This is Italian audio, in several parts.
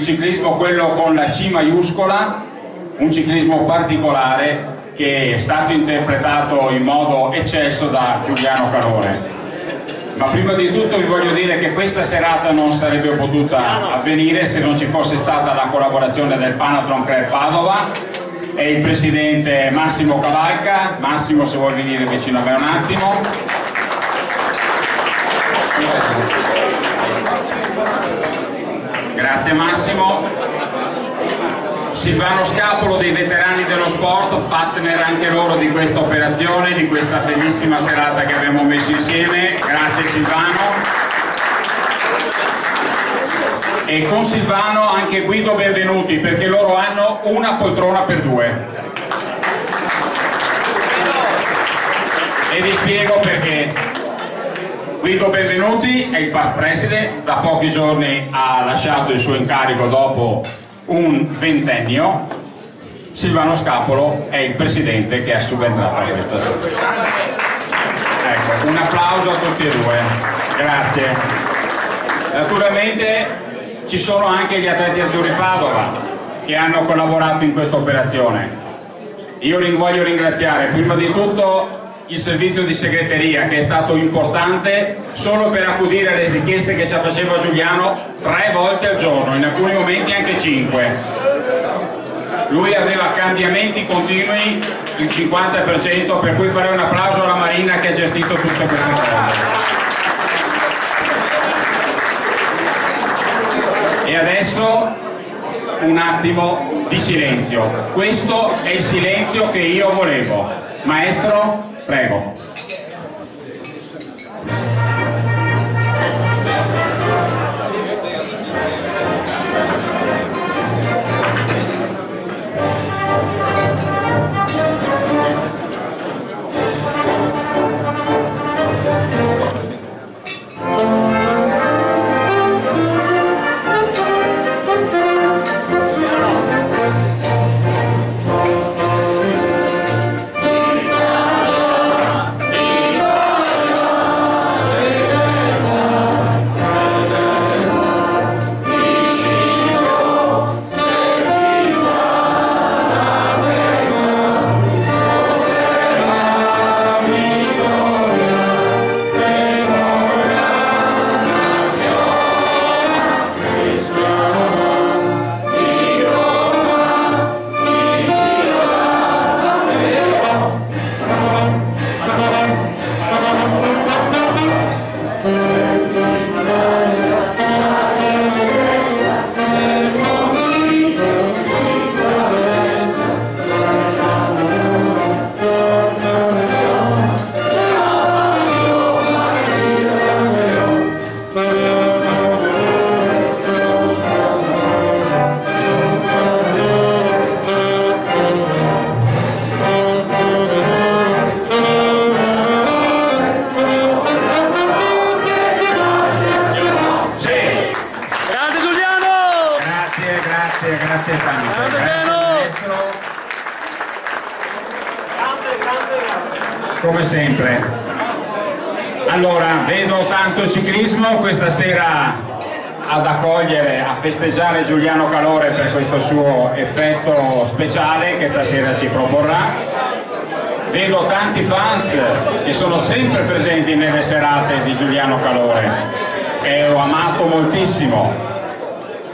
il ciclismo quello con la C maiuscola, un ciclismo particolare che è stato interpretato in modo eccesso da Giuliano Calore. Ma prima di tutto vi voglio dire che questa serata non sarebbe potuta avvenire se non ci fosse stata la collaborazione del Panatron Club Padova e il presidente Massimo Cavalca. Massimo se vuoi venire vicino a me un attimo. Grazie Massimo. Silvano Scapolo dei veterani dello sport, partner anche loro di questa operazione, di questa bellissima serata che abbiamo messo insieme. Grazie Silvano. E con Silvano anche Guido benvenuti perché loro hanno una poltrona per due. E vi spiego perché. Guido Benvenuti è il past president, da pochi giorni ha lasciato il suo incarico dopo un ventennio, Silvano Scapolo è il presidente che è subentrato a questa società. Ecco, un applauso a tutti e due, grazie. Naturalmente ci sono anche gli atleti azzurri Padova che hanno collaborato in questa operazione. Io li voglio ringraziare prima di tutto il servizio di segreteria che è stato importante solo per accudire alle richieste che ci faceva Giuliano tre volte al giorno, in alcuni momenti anche cinque. Lui aveva cambiamenti continui il 50% per cui farei un applauso alla Marina che ha gestito tutte queste cose. E adesso un attimo di silenzio. Questo è il silenzio che io volevo. Maestro, Prego. Sempre. Allora, vedo tanto ciclismo questa sera ad accogliere, a festeggiare Giuliano Calore per questo suo effetto speciale che stasera ci proporrà. Vedo tanti fans che sono sempre presenti nelle serate di Giuliano Calore, che ho amato moltissimo.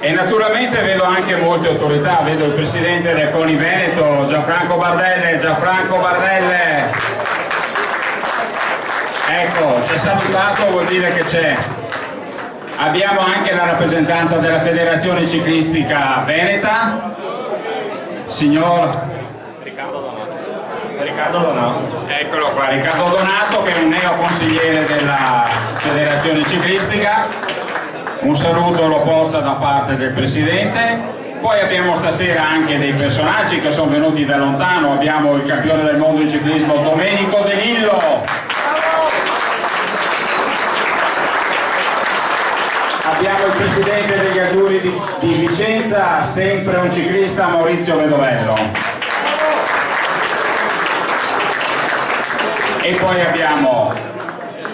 E naturalmente vedo anche molte autorità, vedo il presidente del CONI Veneto, Gianfranco Bardelle, Gianfranco Bardelle, ecco, ha salutato, vuol dire che c'è. Abbiamo anche la rappresentanza della Federazione Ciclistica Veneta, signor Riccardo Donato. Riccardo Donato. Eccolo qua, Riccardo Donato che è un neo consigliere della Federazione Ciclistica. Un saluto lo porta da parte del Presidente. Poi abbiamo stasera anche dei personaggi che sono venuti da lontano. Abbiamo il campione del mondo di ciclismo Domenico De Lillo. Abbiamo il presidente degli Azzurri di, di Vicenza, sempre un ciclista Maurizio Vedovello. e poi abbiamo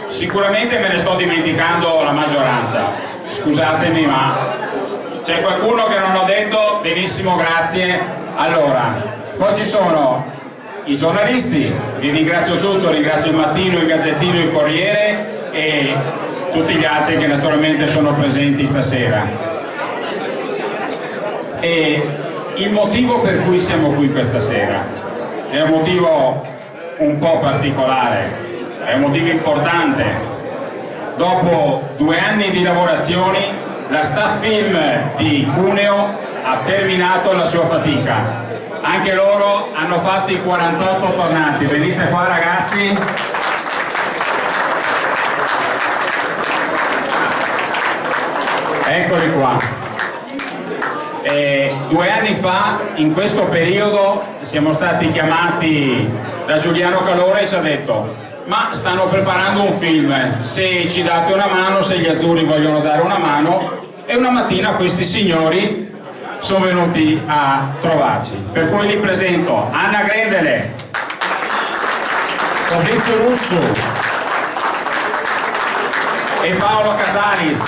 sicuramente me ne sto dimenticando la maggioranza scusatemi ma c'è qualcuno che non ho detto benissimo grazie allora poi ci sono i giornalisti vi ringrazio tutto ringrazio il mattino il gazzettino il corriere e tutti gli altri che naturalmente sono presenti stasera e il motivo per cui siamo qui questa sera è un motivo un po' particolare, è un motivo importante. Dopo due anni di lavorazioni la staff film di Cuneo ha terminato la sua fatica. Anche loro hanno fatto i 48 tornati. Venite qua ragazzi. Eccoli qua. Eh, due anni fa, in questo periodo, siamo stati chiamati da Giuliano Calore e ci ha detto ma stanno preparando un film, se ci date una mano, se gli azzurri vogliono dare una mano. E una mattina questi signori sono venuti a trovarci. Per cui li presento. Anna Grendele, Fabrizio Russo. E Paolo Casalis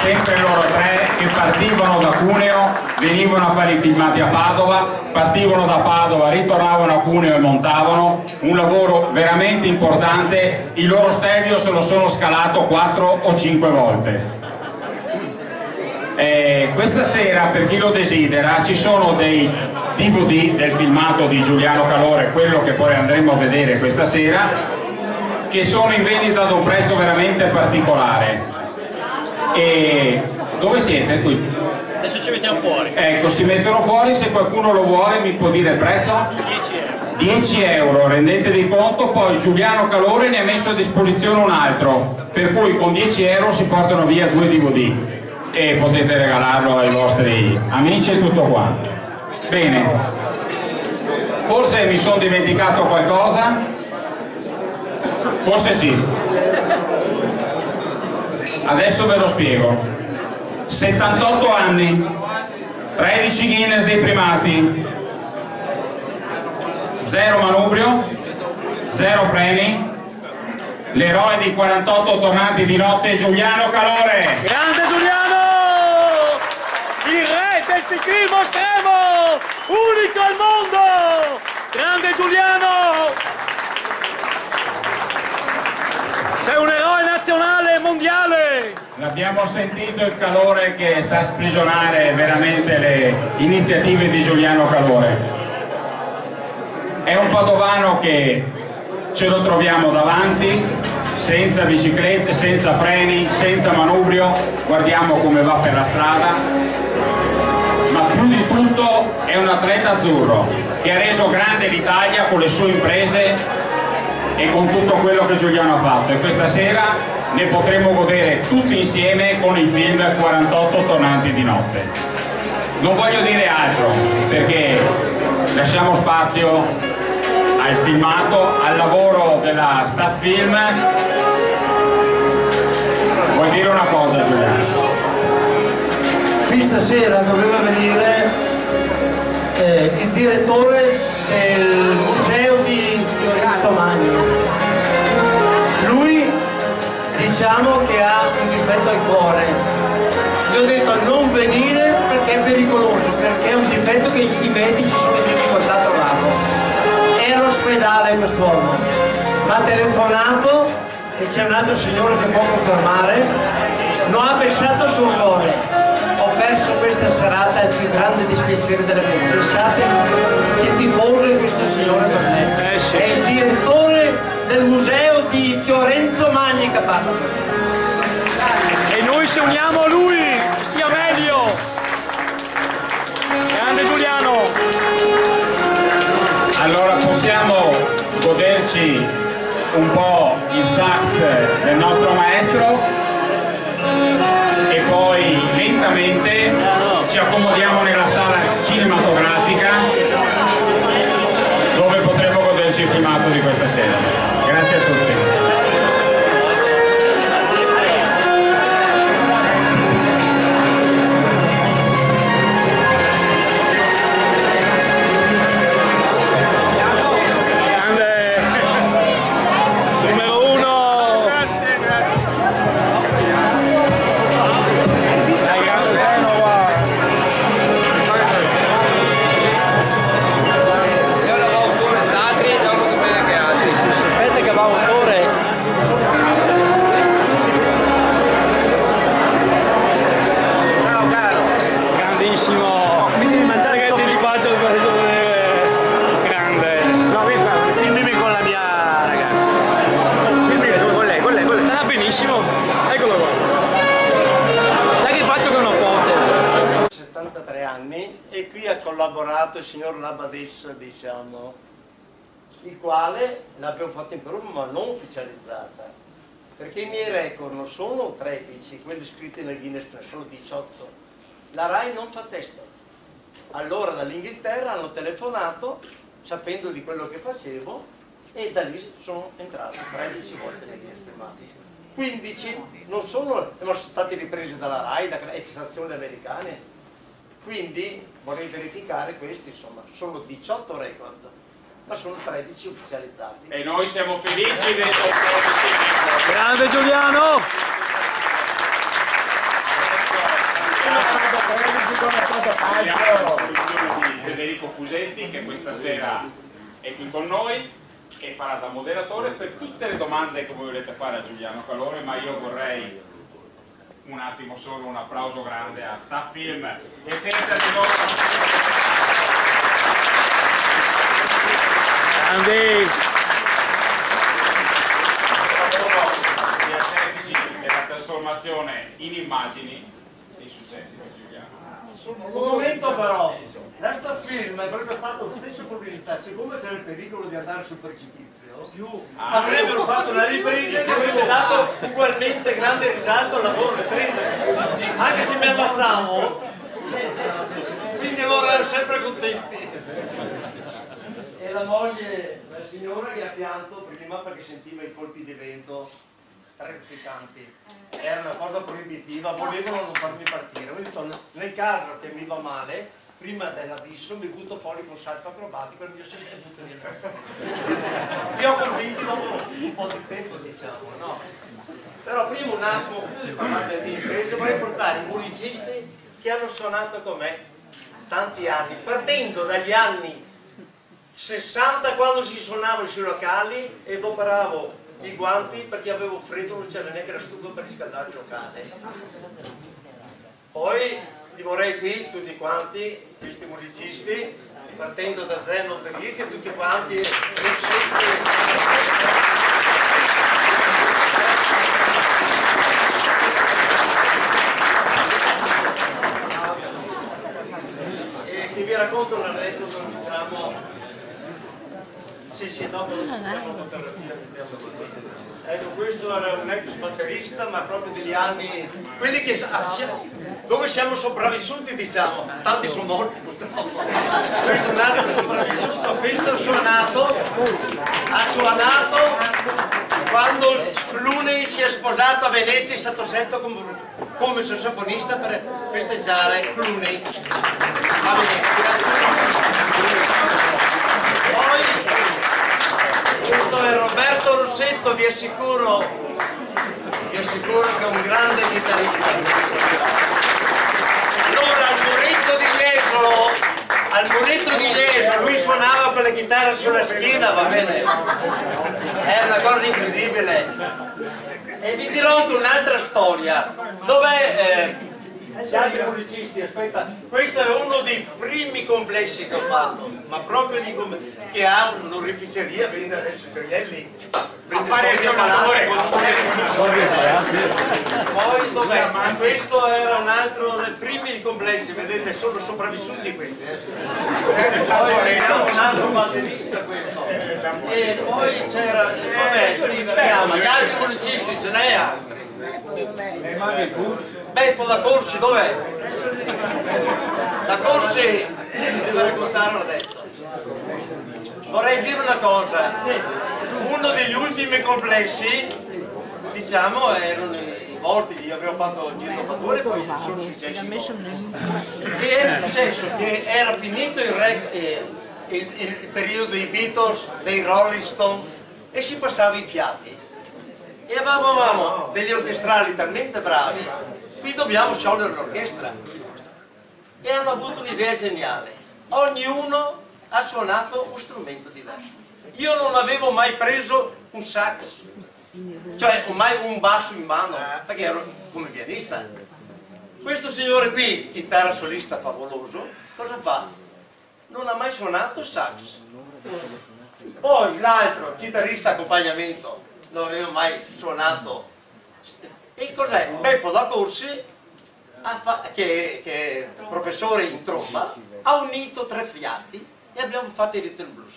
sempre loro tre che partivano da Cuneo, venivano a fare i filmati a Padova, partivano da Padova, ritornavano a Cuneo e montavano, un lavoro veramente importante, il loro stadio se lo sono scalato 4 o 5 volte. Eh, questa sera, per chi lo desidera, ci sono dei DVD del filmato di Giuliano Calore, quello che poi andremo a vedere questa sera, che sono in vendita ad un prezzo veramente particolare e dove siete tu? Adesso ci mettiamo fuori. Ecco, si mettono fuori, se qualcuno lo vuole mi può dire il prezzo? 10 euro. 10 euro, rendetevi conto, poi Giuliano Calore ne ha messo a disposizione un altro, per cui con 10 euro si portano via due DVD e potete regalarlo ai vostri amici e tutto quanto. Bene, forse mi sono dimenticato qualcosa? Forse sì adesso ve lo spiego. 78 anni 13 Guinness dei primati zero manubrio zero freni l'eroe di 48 tornanti di notte Giuliano Calore. Grande Giuliano! Il re del ciclismo estremo unico al mondo! Grande Giuliano! Sei un eroe nazionale mondiale! L'abbiamo sentito il calore che sa sprigionare veramente le iniziative di Giuliano Calore. È un padovano che ce lo troviamo davanti, senza biciclette, senza freni, senza manubrio, guardiamo come va per la strada, ma più di tutto è un atleta azzurro che ha reso grande l'Italia con le sue imprese e con tutto quello che Giuliano ha fatto e questa sera ne potremo godere tutti insieme con il film 48 tornanti di notte. Non voglio dire altro perché lasciamo spazio al filmato, al lavoro della staff film. Vuoi dire una cosa Giuliano? Qui stasera doveva venire eh, il direttore del diciamo che ha un difetto al cuore. Gli ho detto non venire perché è pericoloso, perché è un difetto che i medici sono in difficoltà a trovarlo. È all'ospedale quest'uomo. Mi ha telefonato e c'è un altro signore che può confermare, non ha pensato al suo cuore. Ho perso questa serata il più grande dispiacere della vita. Pensate che tifoso è questo signore per me. Eh, è il direttore del museo di Fiorenzo Magni che parla. E noi se uniamo a lui, stia meglio. Grande Giuliano. Allora possiamo goderci un po' il sax del nostro maestro e poi lentamente ci accomodiamo nella diciamo, il quale l'abbiamo fatto in Perù ma non ufficializzata. Perché i miei record non sono 13, quelli scritti nel Guinness ne sono 18. La RAI non fa testo. Allora dall'Inghilterra hanno telefonato sapendo di quello che facevo e da lì sono entrato 13 volte nel Guinness Primati. 15 non sono, sono stati ripresi dalla RAI, da stazioni americane. Quindi vorrei verificare questi, insomma, sono 18 record, ma sono 13 ufficializzati. E noi siamo felici del Grande Giuliano. di Federico Fusetti che questa sera è qui con noi e farà da moderatore per tutte le domande che voi volete fare a Giuliano Calore, ma io vorrei un attimo solo un applauso grande a Staff Film che senza di loro Grandi. trasformazione in immagini dei successi di Giuliano. Un momento però, questo film avrebbe fatto lo stesso pubblicità, siccome c'era il pericolo di andare sul precipizio, avrebbero fatto una ripresa che avrebbe dato ugualmente grande risalto al lavoro di ripresa, anche se mi ammazzavo, quindi ora ero sempre contenti. E la moglie, la signora che ha pianto prima perché sentiva i colpi di vento terrificanti. Era una cosa proibitiva, volevano non farmi partire. Ho detto, nel caso che mi va male, prima dell'abisso mi butto fuori con salto acrobatico e il mio sistema butta via. Vi ho convinti dopo un po' di tempo, diciamo, no? Però prima un attimo, prima di parlare di imprese, vorrei portare i musicisti che hanno suonato con me tanti anni, partendo dagli anni 60 quando si suonava sui locali e operavo i guanti perché avevo freddo, non c'era neanche la stufa per riscaldare il locale. Poi li vorrei qui tutti quanti, questi musicisti, partendo da Zeno Perizzi e tutti quanti. E che vi racconto un aneddoto, diciamo, sì, sì, dopo facciamo fotografia. Ecco, questo era un ex batterista, ma proprio degli anni, quelli che ah, dove siamo sopravvissuti, diciamo, tanti sono morti purtroppo. Questo è un altro sopravvissuto, questo ha suonato, ha suonato quando Clooney si è sposato a Venezia è stato scelto come, come sassofonista per festeggiare Clooney a Venezia. Poi questo è Roberto Rossetto, vi assicuro, vi assicuro che è un grande chitarrista. Allora al muretto di Lesolo, al muretto di Lesolo, lui suonava con la chitarra sulla schiena, va bene? Era una cosa incredibile. E vi dirò anche un'altra storia, dove gli altri musicisti, aspetta, questo è uno dei primi complessi che ho fatto, ma proprio di come, che ha un'oreficeria, vedi adesso i gioielli, A fare il suonatore. Poi dov'è? Ma questo era un altro dei primi complessi, vedete, sono sopravvissuti questi. eh. Poi vediamo un altro batterista questo. E poi c'era, vabbè, speriamo, gli altri musicisti, ce n'è altri. Beppo da Corsi dov'è? Da Corsi, devo raccontare adesso. Vorrei dire una cosa, uno degli ultimi complessi, diciamo, erano i vortici, io avevo fatto il giro fattore, poi sono successi. Che era successo che era finito il, rec- eh, il- il periodo dei Beatles, dei Rolling Stone e si passava i fiati. E avevamo degli orchestrali talmente bravi, qui dobbiamo sciogliere l'orchestra. E hanno avuto un'idea geniale. Ognuno ha suonato un strumento diverso. Io non avevo mai preso un sax, cioè mai un basso in mano, perché ero come pianista. Questo signore qui, chitarra solista favoloso, cosa fa? Non ha mai suonato il sax. Poi l'altro, chitarrista accompagnamento, non aveva mai suonato. E cos'è? Beppo da Corsi, che, che è professore in tromba, ha unito tre fiati e abbiamo fatto il Little Blues.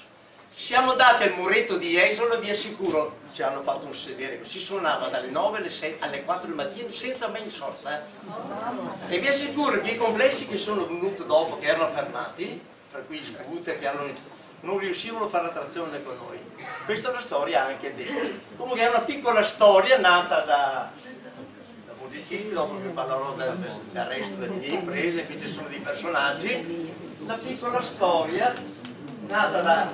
Siamo andati al muretto di Esolo vi assicuro, ci hanno fatto un sedere, si suonava dalle 9 alle, 6, alle 4 del mattino senza mai sosta. eh. E vi assicuro che i complessi che sono venuti dopo, che erano fermati, tra cui Scooter, che hanno- non riuscivano a fare la trazione con noi. Questa è una storia anche dentro. Comunque è una piccola storia nata da musicisti, dopo vi parlerò del, del resto delle mie imprese, qui ci sono dei personaggi. Una piccola storia nata da-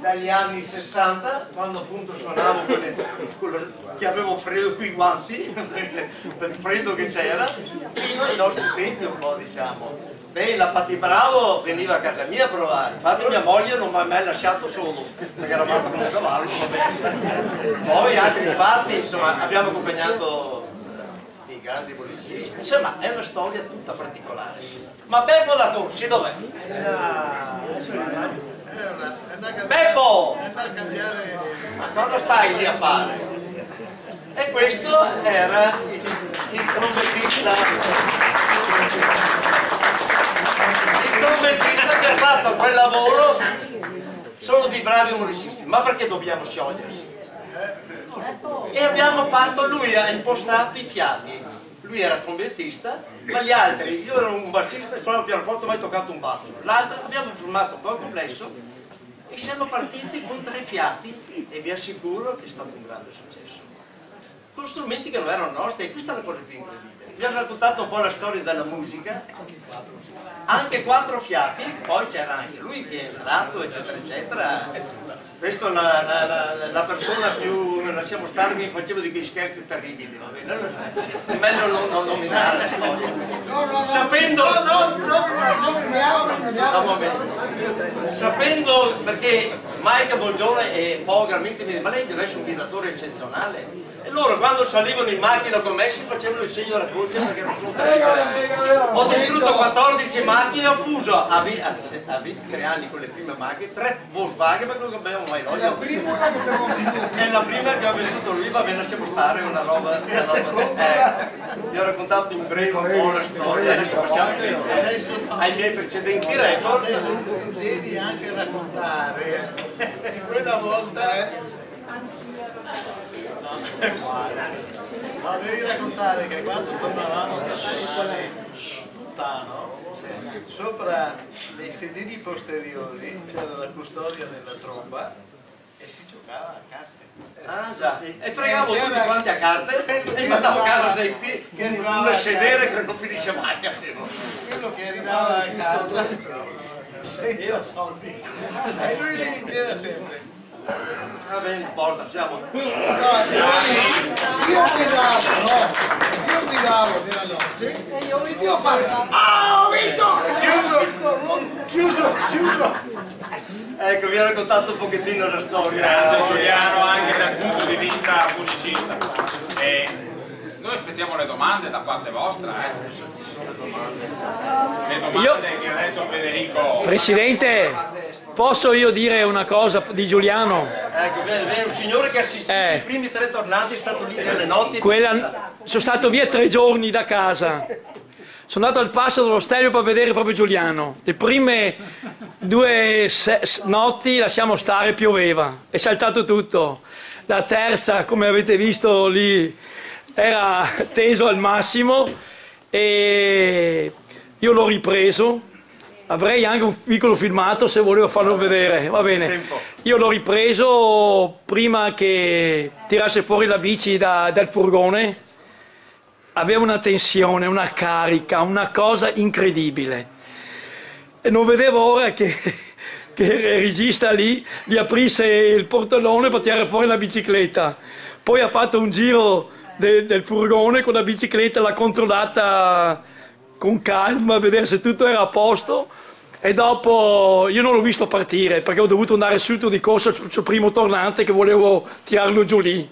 dagli anni 60, quando appunto suonavo con, le- con lo- che avevo freddo qui i guanti, per il freddo che c'era, fino ai nostri tempi un po' diciamo. Beh, la Patti Bravo veniva a casa mia a provare, infatti mia moglie non mi ha mai lasciato solo, perché eravamo con un cavallo, vabbè. Poi altri fatti, insomma, abbiamo accompagnato grandi musicisti, insomma è una storia tutta particolare. Ma Beppo da Corsi dov'è? Beppo! Ma cosa stai lì a fare? E questo era il, il trombettista. Il trombettista che ha fatto quel lavoro sono dei bravi musicisti, ma perché dobbiamo sciogliersi? E abbiamo fatto, lui ha impostato i fiati, lui era trombettista, ma gli altri, io ero un bassista, suonavo il pianoforte, mai toccato un basso. L'altro abbiamo formato un po' complesso e siamo partiti con tre fiati e vi assicuro che è stato un grande successo. Con strumenti che non erano nostri e questa è la cosa più incredibile. Vi ho raccontato un po' la storia della musica, anche quattro fiati, poi c'era anche lui che è nato, eccetera, eccetera. Questa è la, la- la- la persona più, lasciamo stare, mi faceva di quei scherzi terribili, va bene? È meglio non, non nominare la storia. Sapendo... Un momento. Sapendo perché Mike Bongiorno e Garmenti mi dicono ma lei deve essere un guidatore eccezionale? E loro quando salivano in macchina con me si facevano il segno della croce perché non sono terribile ho distrutto 14 macchine ho fuso a, vi- a, a 23 anni con le prime macchine 3 Volkswagen perché non abbiamo mai l'olio è la prima che ha venduto lui va bene lasciamo stare una roba, una roba eh, vi ho raccontato in breve un po' la storia adesso passiamo invece ai miei precedenti record. Devi anche raccontare. Quella volta ma devi raccontare che quando tornavamo da lontano sopra nei sedili posteriori c'era la custodia della tromba e si giocava a carte. Ah già, e fregavo tutti quanti a carte e mandavo a casa senti Che arrivava un a sedere che non finisce mai. quello che arrivava a casa senza soldi. E lui si diceva sempre Va bene, non importa, siamo. io guidavo, no? Io guidavo della notte, io fare, ah ho vinto! Chiuso! Chiuso, chiuso! Ecco, vi ho raccontato un pochettino la storia. grande Giuliano anche dal punto di vista musicista. E noi aspettiamo le domande da parte vostra, eh. Le domande che adesso Federico. Presidente, posso io dire una cosa di Giuliano? Ecco, bene, bene, un signore che ha assistito Eh. i primi tre tornati è stato lì delle notti. Quella, sono stato via tre giorni da casa. Sono andato al passo dello Stelvio per vedere proprio Giuliano. Le prime due se- notti lasciamo stare, pioveva, è saltato tutto. La terza, come avete visto lì, era teso al massimo e io l'ho ripreso. Avrei anche un piccolo filmato se volevo farlo vedere, va bene. Io l'ho ripreso prima che tirasse fuori la bici da- dal furgone. Aveva una tensione, una carica, una cosa incredibile. E non vedevo ora che, che il regista lì gli aprisse il portellone per tirare fuori la bicicletta. Poi ha fatto un giro de- del furgone con la bicicletta, l'ha controllata con calma, a vedere se tutto era a posto. E dopo io non l'ho visto partire perché ho dovuto andare subito di corsa sul primo tornante che volevo tirarlo giù lì.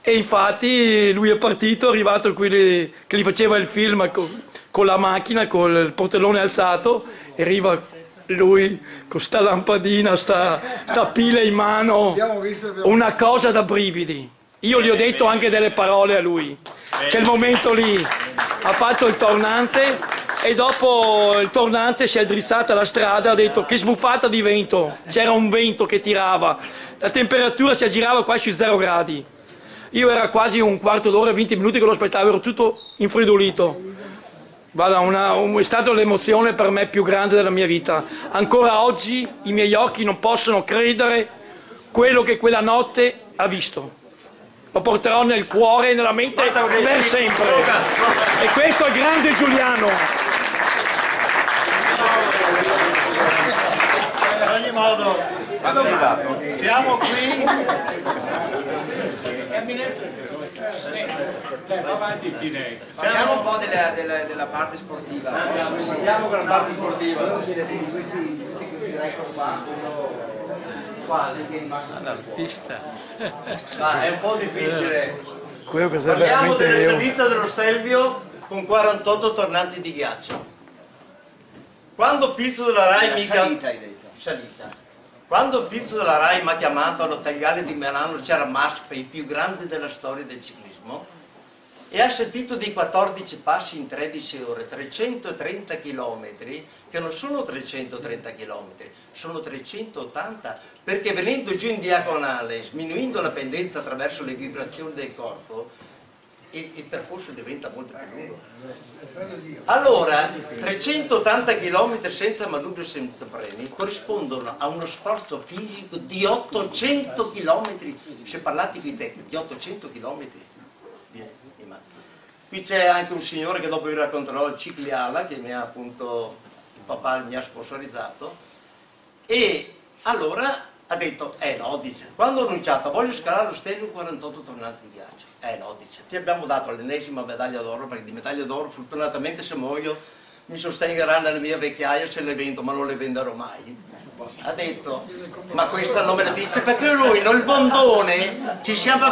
E infatti lui è partito, è arrivato quelli che gli faceva il film co- con, la macchina, con il portellone alzato, e arriva lui con sta lampadina, sta, sta pila in mano, una cosa da brividi. Io gli ho detto anche delle parole a lui, che il momento lì ha fatto il tornante e dopo il tornante si è drizzata la strada, ha detto che sbuffata di vento, c'era un vento che tirava, la temperatura si aggirava quasi 0 gradi. Io era quasi un quarto d'ora, 20 minuti che lo aspettavo, ero tutto infreddolito. Guarda, una- un- è stata l'emozione per me più grande della mia vita. Ancora oggi i miei occhi non possono credere quello che quella notte ha visto. Lo porterò nel cuore e nella mente per sempre. E questo è il grande Giuliano. In ogni modo, siamo qui. Parliamo un po' della, della- della parte sportiva. Andiamo con la parte sportiva. Volevo dire di questi, record qua, quale rimasto Ma è un po' difficile. Quello che Parliamo della salita dello Stelvio con 48 tornanti di ghiaccio. Quando Pizzo della Rai mica... salita, hai detto. Salita. Quando Pizzo della Rai mi ha chiamato Galli di Milano c'era Maspe, il più grande della storia del ciclismo, e ha sentito dei 14 passi in 13 ore, 330 km, che non sono 330 km, sono 380, perché venendo giù in diagonale, sminuendo la pendenza attraverso le vibrazioni del corpo, il, il percorso diventa molto più lungo. Allora, 380 km senza manubrio e senza premi corrispondono a uno sforzo fisico di 800 km, se parlate qui di 800 km. Qui c'è anche un signore che dopo vi racconterò, il Cicliala, che mi ha appunto, il papà mi ha sponsorizzato, e allora ha detto, eh no, dice, quando ho annunciato voglio scalare lo Stelvio 48 tornati di ghiaccio, eh no, dice, ti abbiamo dato l'ennesima medaglia d'oro, perché di medaglia d'oro fortunatamente se muoio mi sostengerà nella mia vecchiaia se le vendo, ma non le venderò mai. Ha detto, ma questa non me la dice, perché lui, nel bondone, ci siamo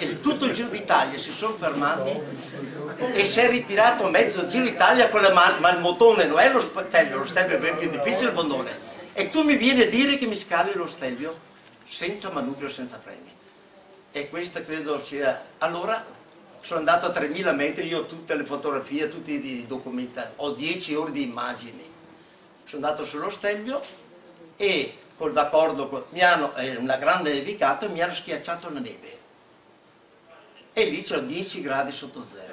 il- tutto il Giro d'Italia si sono fermati e si è ritirato mezzo Giro d'Italia con la man- ma il motone non è lo stelvio, lo stelvio è ben più difficile il bondone. E tu mi vieni a dire che mi scali lo stelvio senza manubrio, senza freni. E questa credo sia... Allora sono andato a 3000 metri, io ho tutte le fotografie, tutti i documenti, ho 10 ore di immagini. Sono andato sullo Stelvio e col d'accordo, mi hanno, è una grande nevicata e mi hanno schiacciato la neve. E lì c'erano 10 gradi sotto zero.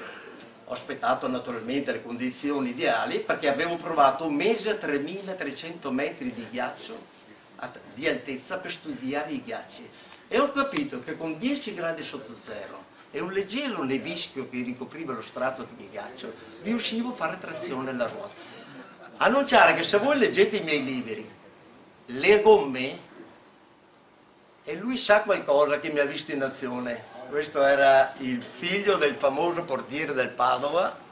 Ho aspettato naturalmente le condizioni ideali perché avevo provato un mese a 3300 metri di ghiaccio di altezza per studiare i ghiacci e ho capito che con 10 gradi sotto zero e un leggero nevischio che ricopriva lo strato di ghiaccio riuscivo a fare trazione alla ruota. Annunciare che se voi leggete i miei libri, le gomme, e lui sa qualcosa che mi ha visto in azione. Questo era il figlio del famoso portiere del Padova,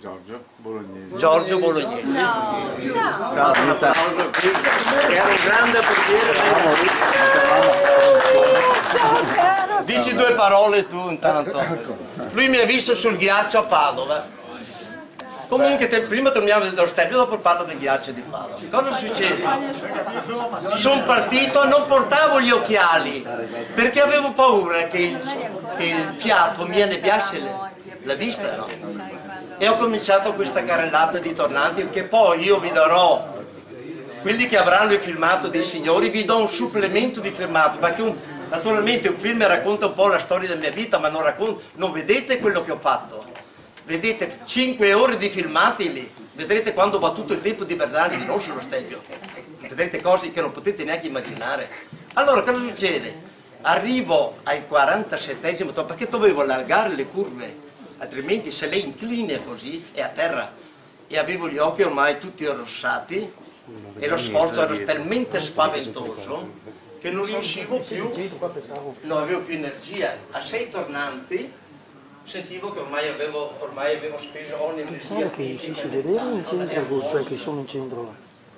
Giorgio Bolognese. Giorgio Bolognesi. Ciao, applauso qui. Era un grande portiere. Dici due parole tu intanto. Lui mi ha visto sul ghiaccio a Padova. Comunque te- prima torniamo dallo Stelvio, dopo parlo del ghiaccio di Padova. Cosa succede? Sono partito, non portavo gli occhiali perché avevo paura che il, che il fiato mi annebbiasse la vista. no? E ho cominciato questa carrellata di tornanti che poi io vi darò quelli che avranno il filmato dei signori vi do un supplemento di filmato perché un- naturalmente un film racconta un po' la storia della mia vita ma non, non vedete quello che ho fatto vedete 5 ore di filmati lì vedrete quando va tutto il tempo di Bernardi non sullo stelvio vedrete cose che non potete neanche immaginare allora cosa succede? arrivo al 47esimo tocco perché dovevo allargare le curve altrimenti se lei inclina così è a terra e avevo gli occhi ormai tutti arrossati e lo sforzo era talmente spaventoso che non riuscivo più, non avevo più energia. A sei tornanti sentivo che ormai avevo, ormai avevo speso ogni energia. Guarda che si, si vedeva in centro, cioè che sono in centro là.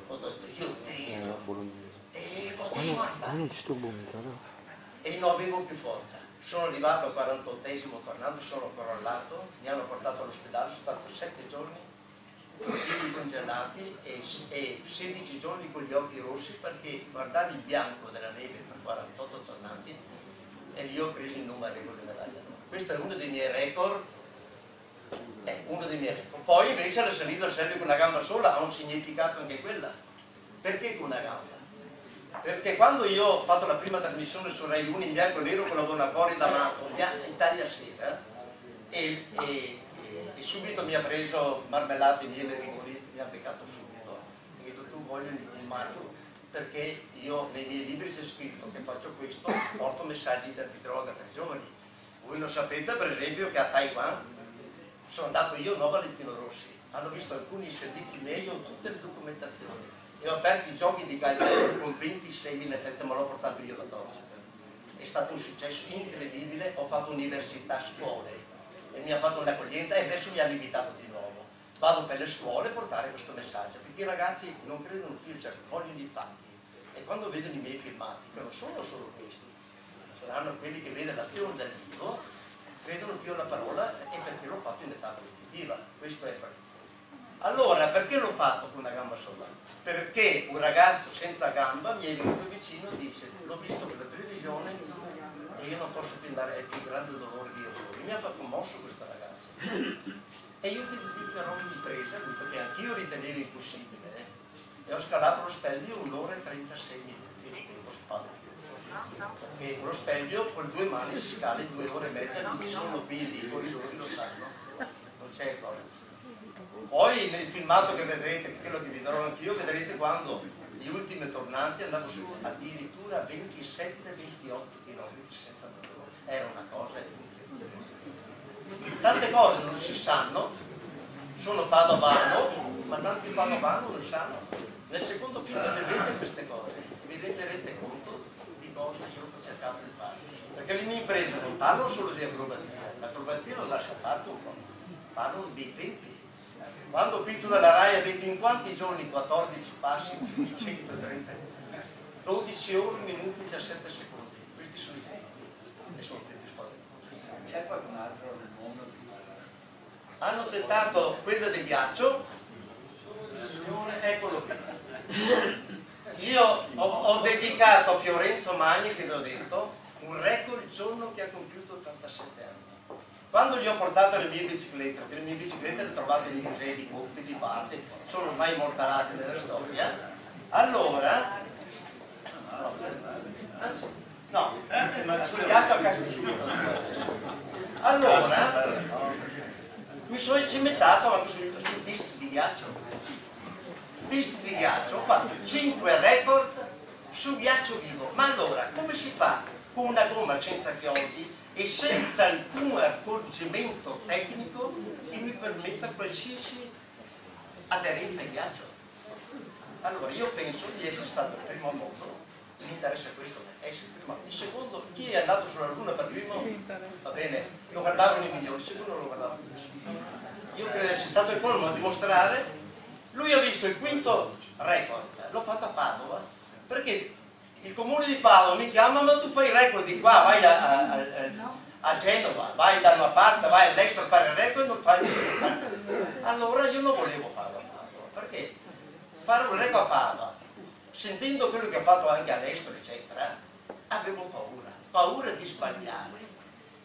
Ho detto io devo, devo, devo arrivare. No? e non avevo più forza. Sono arrivato al 48esimo tornando, sono crollato, mi hanno portato all'ospedale, sono stato 7 giorni piedi congelati e, e 16 giorni con gli occhi rossi perché guardare il bianco della neve per 48 tornanti e lì ho preso il numero medaglie d'oro. Questo è uno dei miei record, è uno dei miei record. Poi invece la salita al serio con una gamba sola ha un significato anche quella. Perché con una gamba? Perché quando io ho fatto la prima trasmissione su Rai 1 in bianco e nero con la Bonacori d'Amato, Italia Sera, e, e- e- subito mi ha preso marmellate, miele, rigoli, mi ha beccato subito. Mi ha detto tu voglio il marco perché io nei miei libri c'è scritto che faccio questo, porto messaggi di antidroga per i giovani. Voi lo sapete per esempio che a Taiwan sono andato io, no Valentino Rossi, hanno visto alcuni servizi miei, ho tutte le documentazioni e ho aperto i giochi di Galileo con 26.000 teste, ma l'ho portato io da Torre. È stato un successo incredibile, ho fatto università, scuole e mi ha fatto un'accoglienza e adesso mi ha invitato di nuovo. Vado per le scuole a portare questo messaggio, perché i ragazzi non credono più, cioè vogliono i fatti. E quando vedono i miei filmati, che non sono solo questi, saranno quelli che vedono l'azione dal vivo, credono più alla parola e perché l'ho fatto in età positiva. Questo è per- allora, perché l'ho fatto con una gamba sola? Perché un ragazzo senza gamba mi è venuto vicino e disse, l'ho visto per la televisione e io non posso più andare, è il più grande dolore di errori. Mi ha fatto mosso questa ragazza. E io ti dedicherò un'impresa, perché anch'io ritenevo impossibile. eh. E ho scalato lo stelvio un'ora e 36 minuti, il tempo spaventoso. Perché lo stelvio con due mani si scala in due ore e mezza, non ci sono pili, i corridori lo sanno, non c'è cosa. Poi nel filmato che vedrete, quello che vi darò anch'io, vedrete quando gli ultimi tornanti andavano su addirittura 27-28 km senza dolore. Era una cosa incredibile. Tante cose non si sanno, sono padovano, ma tanti padovano non sanno. Nel secondo film vedrete queste cose, vi renderete conto cosa io ho cercato di fare. Perché le mie imprese non parlano solo di acrobazia, l'acrobazia lo lascia a parte un po', parlano dei tempi. Quando Pizzo della Rai ha detto in quanti giorni 14 passi, 130, 12 ore, minuti, 17 secondi. Questi sono i tempi. E sono tempi spaventosi. C'è qualcun altro nel mondo Hanno tentato quella del ghiaccio, eccolo qui. Io ho, ho dedicato a Fiorenzo Magni, che vi ho detto, un record il giorno che ha compiuto 87 anni. Quando gli ho portato le mie biciclette, perché le mie biciclette le trovate nei musei di Coppi, di Parte, sono ormai immortalate nella storia, allora... No, ma sul ghiaccio a subito. Allora, mi sono cimentato anche su, su piste di ghiaccio. Piste di ghiaccio, ho fatto 5 record su ghiaccio vivo. Ma allora, come si fa con una gomma senza chiodi e senza alcun accorgimento tecnico che mi permetta qualsiasi aderenza al ghiaccio? Allora, io penso di essere stato il primo al mondo, mi interessa questo, essere il primo. Il secondo, chi è andato sulla Luna per primo? Va bene, lo guardavano i migliori, il secondo lo guardavo nessuno. Io credo di essere stato il primo a dimostrare, lui ha visto il quinto record, l'ho fatto a Padova, perché il comune di Padova mi chiama, ma tu fai il record di qua, vai a, a- a- a Genova, vai da una parte, vai all'estero a fare il record e non fai Allora io non volevo farlo a Padova, perché fare un record a Padova, sentendo quello che ha fatto anche all'estero, eccetera, avevo paura, paura di sbagliare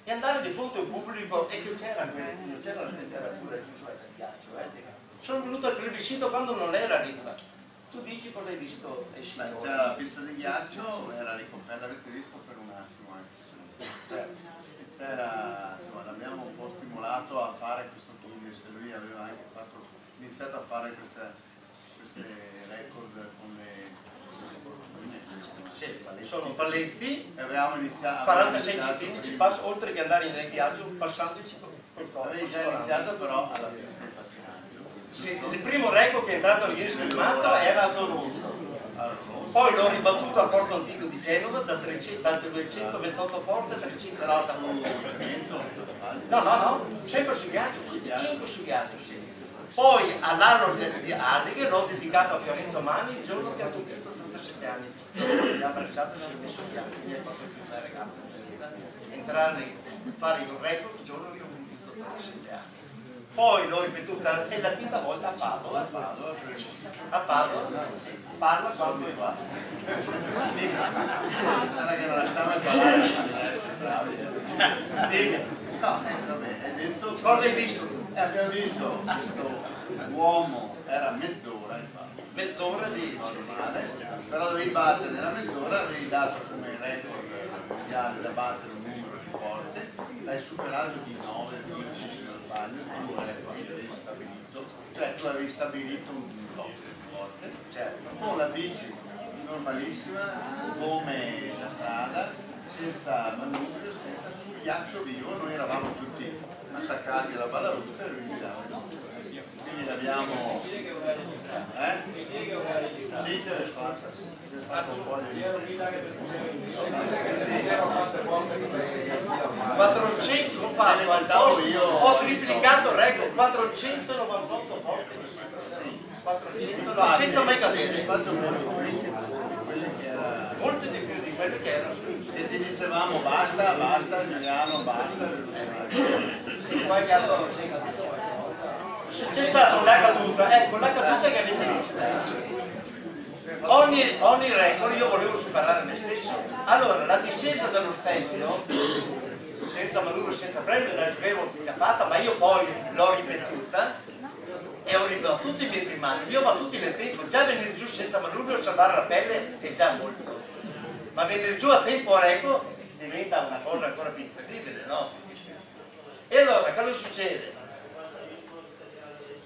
e andare di fronte a un pubblico e che c'era, non c'era la temperatura giusta del ghiaccio. Eh. Sono venuto al plebiscito quando non era riva. Tu dici cosa hai visto? C'era la pista di ghiaccio, era ricoperta, l'avete visto per un attimo anche. C'era, insomma, l'abbiamo un po' stimolato a fare questo Guinness, lui aveva anche fatto, iniziato a fare queste, queste record con le sì, sono paletti, avevamo iniziato 46 cm ci passa, oltre che andare nel ghiaccio, passandoci col corpo. Avevi già iniziato però alla pista. Sì, il primo record che è entrato al Guinness del Matto era a Zoroso. Poi l'ho ribattuto al porto antico di Genova da, 300, da 228 porte a 330 No, no, no, sempre su ghiaccio, 5 su ghiaccio, sì. Poi all'anno di Alleghe l'ho dedicato a Fiorenzo Mani il giorno che ha compiuto 37 anni. Mi ha abbracciato e si è messo ghiaccio, mi ha fatto più un regalo. Entrare, fare il record il giorno che ho compiuto 37 anni. Poi l'ho ripetuta e la quinta volta a Padova. A Padova. Parla quando è qua. Guarda che non lasciamo parlare. Dimmi. No, vabbè, hai detto... Cosa hai visto? Eh, abbiamo visto questo uomo, era mezz'ora infatti. Mezz'ora di... Normale, però dovevi battere nella mezz'ora, avevi dato come record mondiale da battere un numero di porte, l'hai superato di 9, 10 sbaglio, tu avevi stabilito, cioè tu avevi stabilito un blocco certo, con la bici normalissima, come la strada, senza manubrio, senza sul ghiaccio vivo, noi eravamo tutti attaccati alla balaustra e lui guidava. Quindi l'abbiamo... Eh? Si è fatto un po' di... 400 ho fatto io. Ho triplicato il record 498 volte 400 senza mai cadere. Molto era di più di quelli che erano. E ti dicevamo basta basta Giuliano basta qualche altro c'è stata una caduta ecco la caduta che avete visto Ogni, ogni, record io volevo superare me stesso. Allora, la discesa dello stelvio, senza manubrio, senza premio, l'avevo fatta, ma io poi l'ho ripetuta e ho ripetuto tutti i miei primati. Io ho battuto nel tempo, già venire giù senza manubrio, salvare la pelle è già molto. Ma venire giù a tempo record diventa una cosa ancora più incredibile, no? E allora, cosa succede?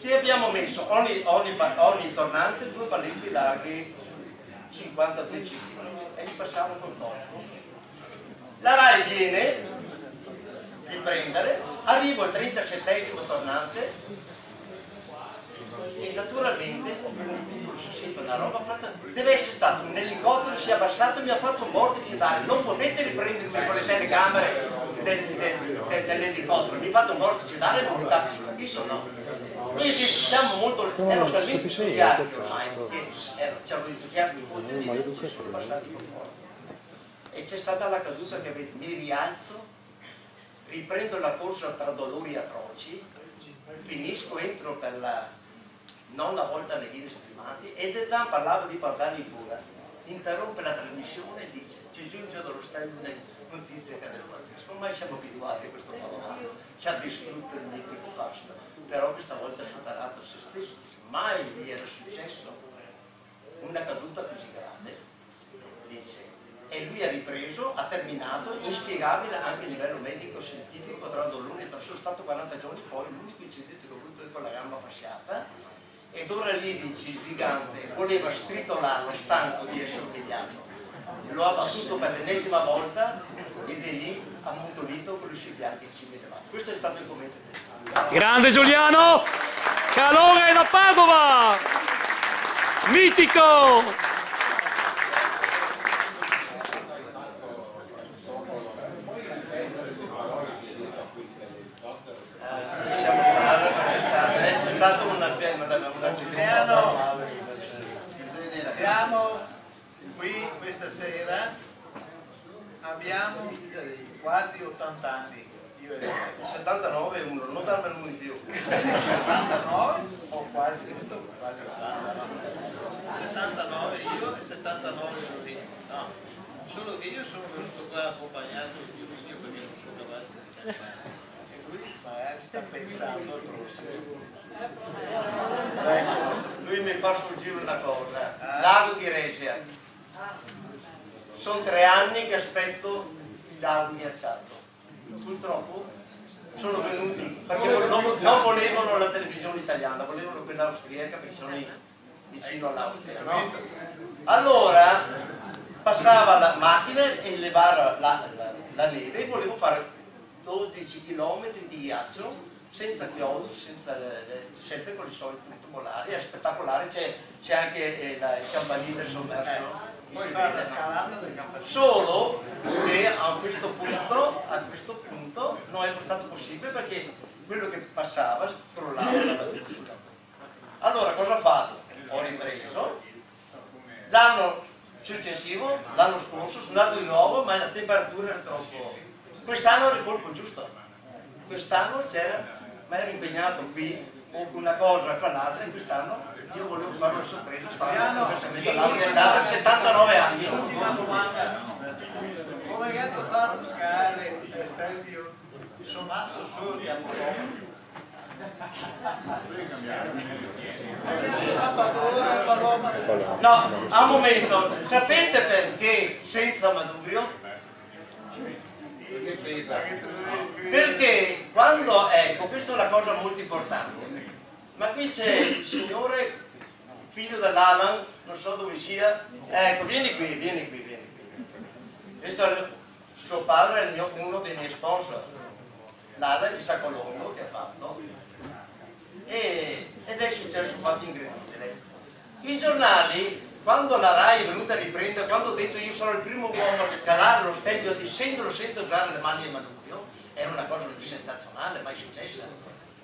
Che abbiamo messo ogni, ogni, ogni tornante due paletti larghi 52 cm e li passiamo col corpo. La RAI viene a prendere, arrivo al 37 tornante e naturalmente un sassetto, una roba, deve essere stato un elicottero, si è abbassato e mi ha fatto un vortice d'aria, non potete riprendermi con le telecamere del, del, del, dell'elicottero, mi fate un vortice d'aria e mi buttate sulla pista, no? Noi siamo molto, ero talmente entusiasti ormai, che c'erano entusiasmi molto sono passati con E c'è stata la caduta che mi rialzo, riprendo la corsa tra dolori atroci, finisco, entro per la nonna volta alle linee sprimati e De Zan parlava di portare in cura. Interrompe la trasmissione e dice ci giunge dallo stemma notizie che del pazzesco. Ormai siamo abituati a questo padovano che ha distrutto il mitico pasto però questa volta ha superato se stesso, mai gli era successo una caduta così grande, dice. E lui ha ripreso, ha terminato, inspiegabile anche a livello medico-scientifico, tra dolore, sono stato 40 giorni, poi l'unico incidente che ho avuto è con la gamba fasciata, ed ora lì dice il gigante, voleva stritolarlo, stanco di essere umiliato. Lo ha battuto per l'ennesima volta ed è lì ammutolito con i suoi bianchi ci vedevamo. Questo è stato il commento del Grande Giuliano! Calore da Padova! Mitico! Siamo qui questa sera, abbiamo quasi 80 anni, io ero 79 e 1, non darmene uno in più. 79 o quasi, quasi 80, no? 79 io e 79 lui. No, solo che io sono venuto qua accompagnato di un figlio perché non sono capace di cantare. E lui magari sta pensando al prossimo. Ecco, lui mi fa sfuggire una cosa. Lago di Resia. Sono tre anni che aspetto il lago ghiacciato. Purtroppo sono venuti perché non, non volevano la televisione italiana, volevano quella austriaca perché sono vicino all'Austria. No? Allora passava la macchina e levava la, la, la neve e volevo fare 12 km di ghiaccio senza chiodi, senza sempre con i soliti punti molari, è spettacolare, c'è, anche eh, la- il campanile sommerso. Poi si fa la scalata del campanile. Solo che a questo punto, a questo punto non è stato possibile perché quello che passava scrollava la campo. Allora cosa ho fatto? Ho ripreso, l'anno successivo, l'anno scorso, sono andato di nuovo ma la temperatura era troppo. Quest'anno era il colpo giusto. Quest'anno c'era, ma ero impegnato qui o una cosa o con l'altra e quest'anno io volevo fare una sorpresa, versamento all'altro viaggiato a 79 anni. L'ultima domanda, come è gatto fare scale Stelvio sommato su di Apollo? No, a un momento, sapete perché senza Manubrio? Perché quando, ecco, questa è una cosa molto importante, ma qui c'è il signore, figlio dell'Alan, non so dove sia, ecco, vieni qui, vieni qui, vieni qui. Questo è suo padre è mio- uno dei miei sponsor, l'Alan di Sacolongo che ha fatto, e- ed è successo un fatto incredibile. I giornali, quando la RAI è venuta a riprendere, quando ho detto io sono il primo uomo a scalare lo stempio dicendolo senza usare le mani e manubrio, era una cosa sensazionale, mai successa.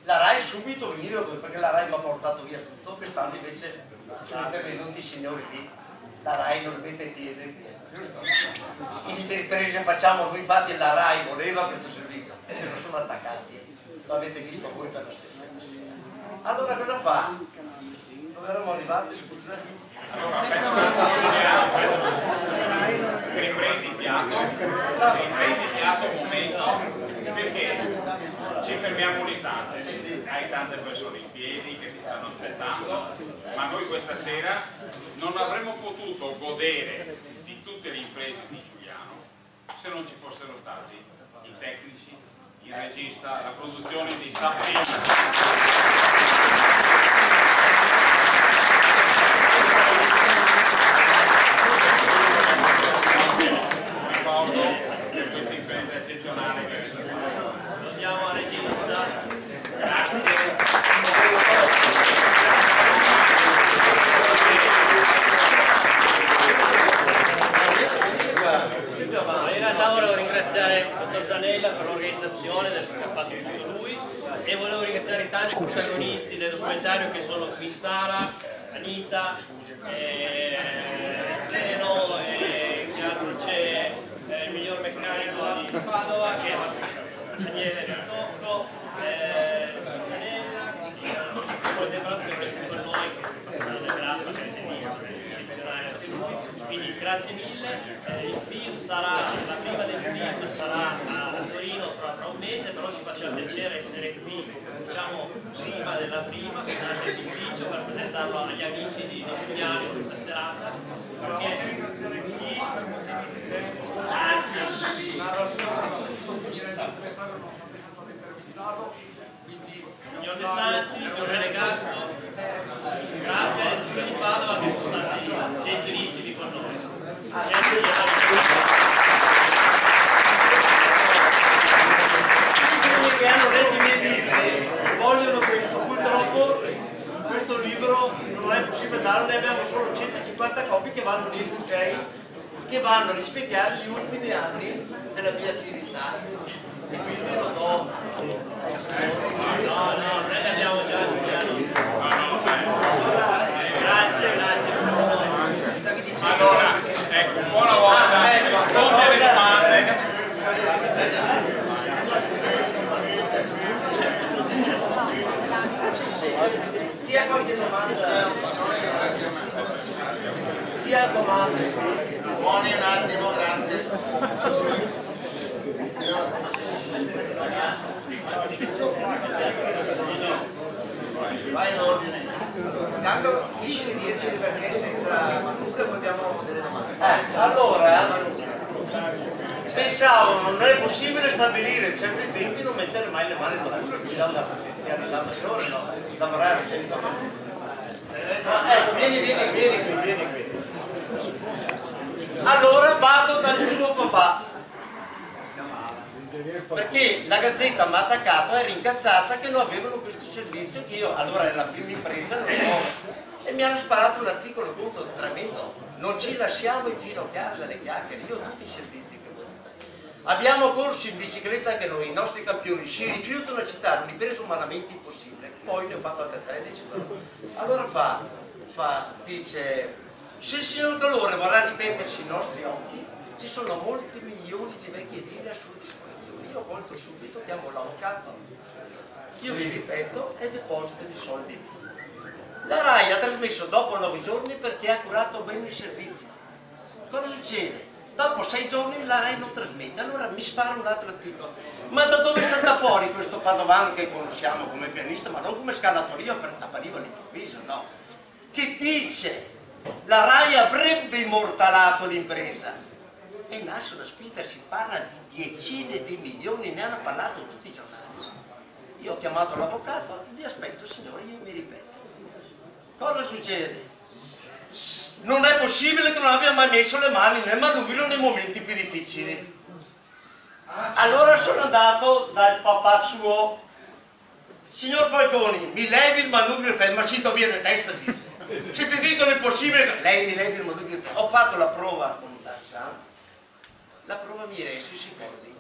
La RAI subito veniva perché la RAI mi ha portato via tutto, quest'anno invece sono intervenuti i signori lì, la RAI non mette piede? In Trese facciamo noi, infatti la RAI voleva questo servizio, se non sono attaccati, l'avete visto voi per la sera. Allora cosa fa? Dove eravamo arrivati, scusa? riprendi fiato, riprendi fiato un momento, perché ci fermiamo un istante, hai tante persone in piedi che ti stanno aspettando, ma noi questa sera non avremmo potuto godere di tutte le imprese di Giuliano se non ci fossero stati i tecnici, il regista, la produzione di staff film. ricordo per questa impresa eccezionale che avete fatto. Andiamo a regista. Grazie. No, in realtà volevo ringraziare il dottor Zanella per l'organizzazione del che ha fatto tutto lui e volevo ringraziare i tanti documentario che sono qui Sara, Anita, eh, Zeno, eh, che altro c'è eh, il miglior meccanico di Padova che è Daniele Ritocco, eh, Zanella, poi Deborah che è con noi che le grappa che avete visto, è eccezionale anche lui. Quindi grazie mille, Eh, il film sarà, la prima del film sarà a Torino tra, un mese, però ci faceva piacere essere qui, diciamo, prima della prima, scusate il bisticcio, per presentarlo agli amici di, di Giuliano questa serata, perché Signor De Santi, signor Renegazzo, grazie ai tutti di Padova che sono stati gentilissimi con noi. Quelli che hanno letto i miei libri vogliono questo, purtroppo questo libro non è possibile darlo, ne abbiamo solo 150 copie che vanno nei musei, che vanno a rispecchiare gli ultimi anni della mia attività. E quindi lo do. No, no, noi ne abbiamo già Giuliano. Grazie, grazie. Allora, ecco, buona volta, Ah, ecco, risponde alle allora- domande. Buoni un attimo, grazie. Vai in ordine. Intanto finisci di dirci perché senza Manuka poi abbiamo delle domande. Eh, allora, pensavo, non è possibile stabilire certi tempi non mettere mai le mani mi dà una potenzialità maggiore, no? Lavorare senza mani. Ah, ecco, vieni, vieni, vieni qui, vieni qui. Allora vado dal suo papà. Perché la gazzetta mi ha attaccato era incazzata che non avevano questo servizio che io allora era la prima impresa, non so, e mi hanno sparato un articolo contro tremendo. Non ci lasciamo infinocchiare dalle chiacchiere, io ho tutti i servizi che volete. Abbiamo corso in bicicletta anche noi, i nostri campioni si rifiutano a citare un'impresa umanamente impossibile, poi ne ho fatto altre 13 però. Allora fa, fa, dice, se il signor Calore vorrà ripetersi i nostri occhi, ci sono molti milioni di vecchie lire a sua disposizione. Io colto subito, chiamo l'avvocato, io vi ripeto e deposito i soldi. La RAI ha trasmesso dopo nove giorni perché ha curato bene i servizi. Cosa succede? Dopo sei giorni la RAI non trasmette, allora mi spara un altro articolo. Ma da dove salta fuori questo Padovano che conosciamo come pianista, ma non come scalatoria per appariva all'improvviso, no? Che dice la RAI avrebbe immortalato l'impresa. E nasce una spinta, si parla di decine di milioni, ne hanno parlato tutti i giornali. Io ho chiamato l'avvocato, vi aspetto signore, io mi ripeto. Cosa succede? Non è possibile che non abbia mai messo le mani nel manubrio nei momenti più difficili. Allora sono andato dal papà suo, signor Falconi, mi levi il manubrio e ma si via di testa, dice. Ti dicono è possibile, lei mi levi il manubrio di testa. Ho fatto la prova con Tassan, la prova mi resti, si ricordi.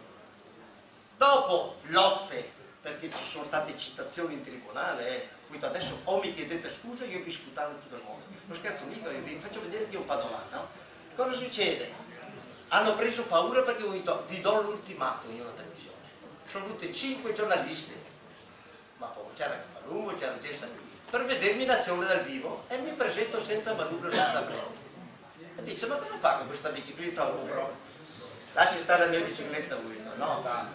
Dopo lotte, perché ci sono state citazioni in tribunale, eh, quindi adesso o mi chiedete scusa io vi sputano tutto il mondo. Non scherzo mica, vi faccio vedere che io un padovano. Cosa succede? Hanno preso paura perché ho detto vi do l'ultimato io alla televisione. Sono venute cinque giornalisti, ma poi c'era Palumbo, c'era Gessa, per vedermi in azione dal vivo e mi presento senza manubrio, senza freno. E dice, ma cosa fa con questa bicicletta Umbro? Lasci stare la mia bicicletta lui, no? Da.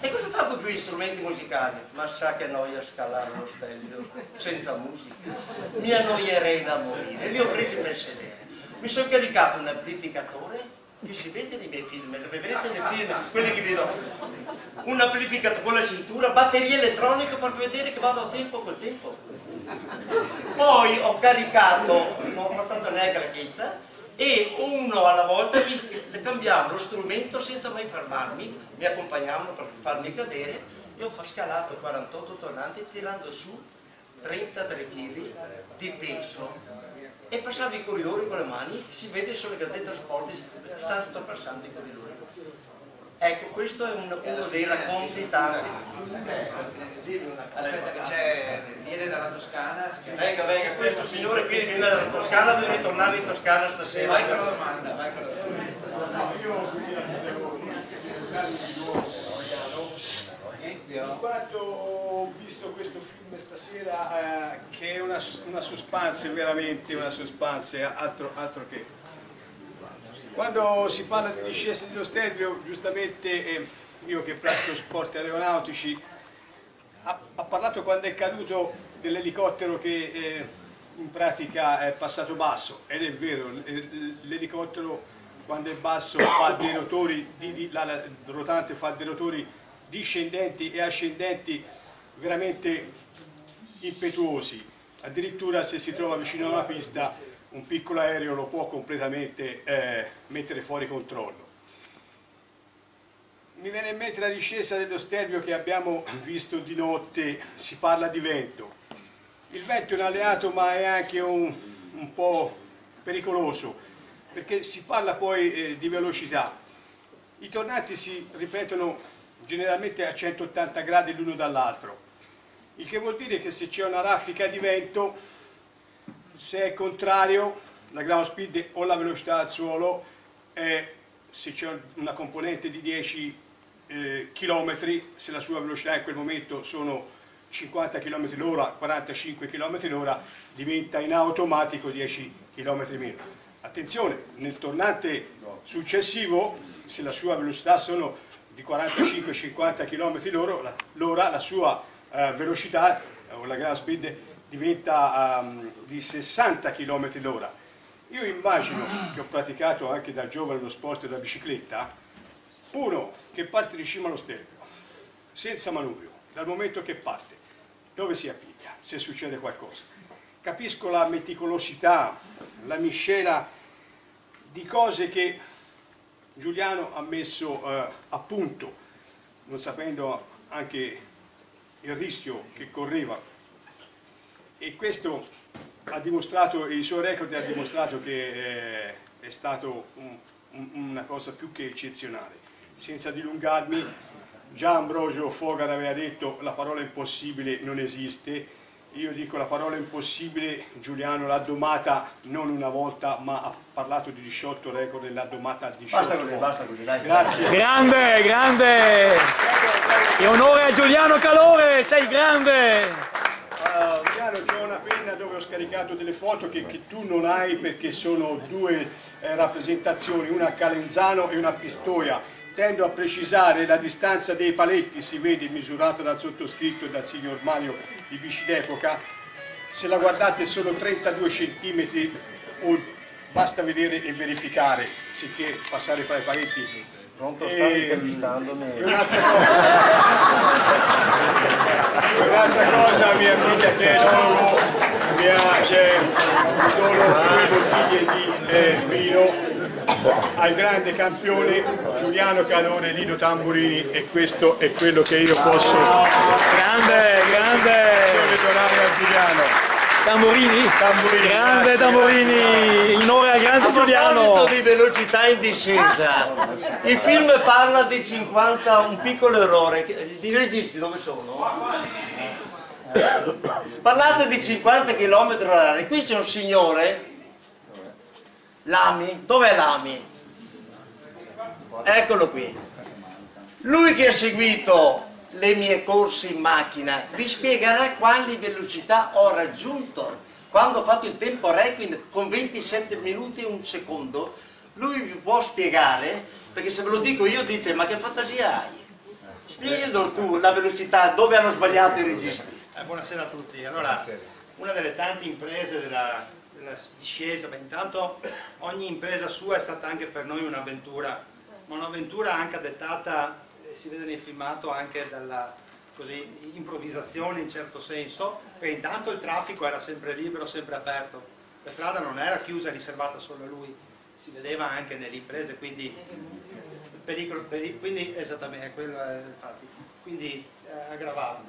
E cosa fa con quei strumenti musicali? Ma sa che noia scalare lo steglio senza musica. Mi annoierei da morire. Li ho presi per sedere. Mi sono caricato un amplificatore che si vede nei miei film, lo vedrete nei film, quelli che vi do. Un amplificatore con la cintura, batteria elettronica per vedere che vado a tempo col tempo. Poi ho caricato, ho portato neanche la chietta, e uno alla volta mi cambiavo lo strumento senza mai fermarmi, mi accompagnavano per farmi cadere e ho scalato 48 tornanti tirando su 33 kg di peso e passavo i corridori con le mani, si vede sulle gazzette sport, stanno attraversando i corridori. Ecco, questo è uno, uno dei racconti tanti. Aspetta che c'è, viene dalla Toscana. Venga, venga, questo signore qui viene dalla Toscana, deve ritornare in Toscana stasera. Vai con la domanda, vai con la domanda. In quanto ho visto questo film stasera eh, che è una, una suspense, veramente una suspense, altro, altro che. Quando si parla di discesa dello stervio, giustamente eh, io che pratico sport aeronautici, ha, ha parlato quando è caduto dell'elicottero che eh, in pratica è passato basso, ed è vero, l'elicottero quando è basso fa dei rotori, la rotante fa dei rotori discendenti e ascendenti veramente impetuosi, addirittura se si trova vicino a una pista un piccolo aereo lo può completamente eh, mettere fuori controllo. Mi viene in mente la discesa dello stervio che abbiamo visto di notte, si parla di vento. Il vento è un alleato ma è anche un, un po' pericoloso perché si parla poi eh, di velocità. I tornanti si ripetono generalmente a 180 gradi l'uno dall'altro, il che vuol dire che se c'è una raffica di vento, se è contrario, la ground speed o la velocità al suolo, eh, se c'è una componente di 10 eh, km, se la sua velocità in quel momento sono 50 km l'ora, 45 km l'ora, diventa in automatico 10 km meno. Attenzione, nel tornante successivo, se la sua velocità sono di 45-50 km l'ora, la sua eh, velocità o la ground speed diventa um, di 60 km l'ora. Io immagino che ho praticato anche da giovane lo sport della bicicletta, uno che parte di cima allo sterzo, senza manubrio, dal momento che parte, dove si appiglia se succede qualcosa. Capisco la meticolosità, la miscela di cose che Giuliano ha messo eh, a punto, non sapendo anche il rischio che correva. E questo ha dimostrato, il suo record ha dimostrato che eh, è stato un, un, una cosa più che eccezionale. Senza dilungarmi, già Ambrogio Fogar aveva detto la parola impossibile non esiste, io dico la parola impossibile, Giuliano l'ha domata non una volta, ma ha parlato di 18 record e l'ha domata 18 Basta così, basta così, dai. Grazie. Grande, grande! E onore a Giuliano Calore, sei grande! Penna dove ho scaricato delle foto che, che tu non hai perché sono due eh, rappresentazioni, una a Calenzano e una a Pistoia. Tendo a precisare la distanza dei paletti, si vede misurata dal sottoscritto e dal signor Mario di bici d'epoca. Se la guardate sono 32 cm, basta vedere e verificare, sicché passare fra i paletti Pronto, stai intervistandomi. E un'altra cosa, un'altra cosa, mia figlia che è enologo mi ha che dono due bottiglie di eh, vino al grande campione Giuliano Calore Lido Tamburini e questo è quello che io posso grande grande. Donare a Giuliano Tamburini? Tamburini grande grazie, Tamburini in onore al grande A Giuliano proposito di velocità in discesa, il film parla di 50, un piccolo errore. I registi dove sono? Parlate di 50 km orari, qui c'è un signore, Lami, dov'è Lami? Eccolo qui. Lui che ha seguito le mie corse in macchina. Vi spiegherà quali velocità ho raggiunto. Quando ho fatto il tempo record con 27 minuti e un secondo lui vi può spiegare? Perché se ve lo dico io dice ma che fantasia hai? Spiegalo tu la velocità dove hanno sbagliato i registi. Eh, buonasera a tutti. Allora una delle tante imprese della, della discesa beh, intanto ogni impresa sua è stata anche per noi un'avventura ma un'avventura anche dettata si vede nel filmato anche dalla così, improvvisazione in certo senso, e intanto il traffico era sempre libero, sempre aperto, la strada non era chiusa e riservata solo a lui, si vedeva anche nelle imprese, quindi, pericolo, pericolo, quindi esattamente, quello è, infatti, quindi eh, aggravava.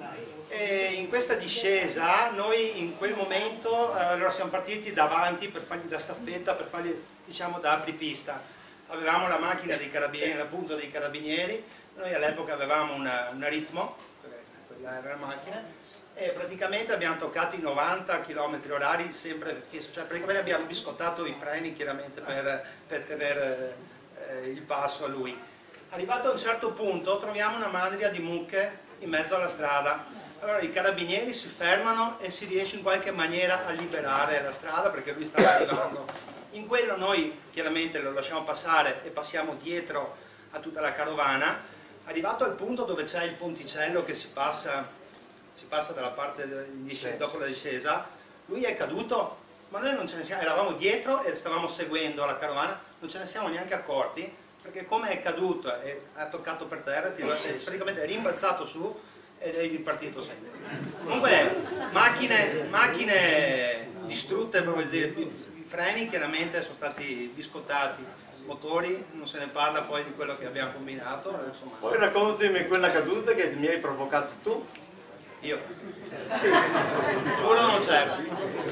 E in questa discesa noi in quel momento eh, allora siamo partiti davanti per fargli da staffetta, per fargli diciamo da apripista. Avevamo la macchina dei carabinieri, appunto dei carabinieri, noi all'epoca avevamo una, una ritmo, quella era la macchina, e praticamente abbiamo toccato i 90 km orari sempre fisso, cioè praticamente abbiamo biscottato i freni chiaramente per, per tenere eh, il passo a lui. Arrivato a un certo punto troviamo una mandria di mucche in mezzo alla strada, allora i carabinieri si fermano e si riesce in qualche maniera a liberare la strada perché lui stava arrivando. In quello noi chiaramente lo lasciamo passare e passiamo dietro a tutta la carovana arrivato al punto dove c'è il ponticello che si passa, si passa dalla parte discesa, dopo la discesa, lui è caduto, ma noi non ce ne siamo, eravamo dietro e stavamo seguendo la carovana, non ce ne siamo neanche accorti, perché come è caduto e ha toccato per terra, praticamente è rimbalzato su ed è ripartito sempre. Comunque, macchine, macchine distrutte, i freni chiaramente sono stati biscottati, motori, non se ne parla poi di quello che abbiamo combinato. Insomma. Poi raccontami quella caduta che mi hai provocato tu. Io? Sì. Giuro non certo.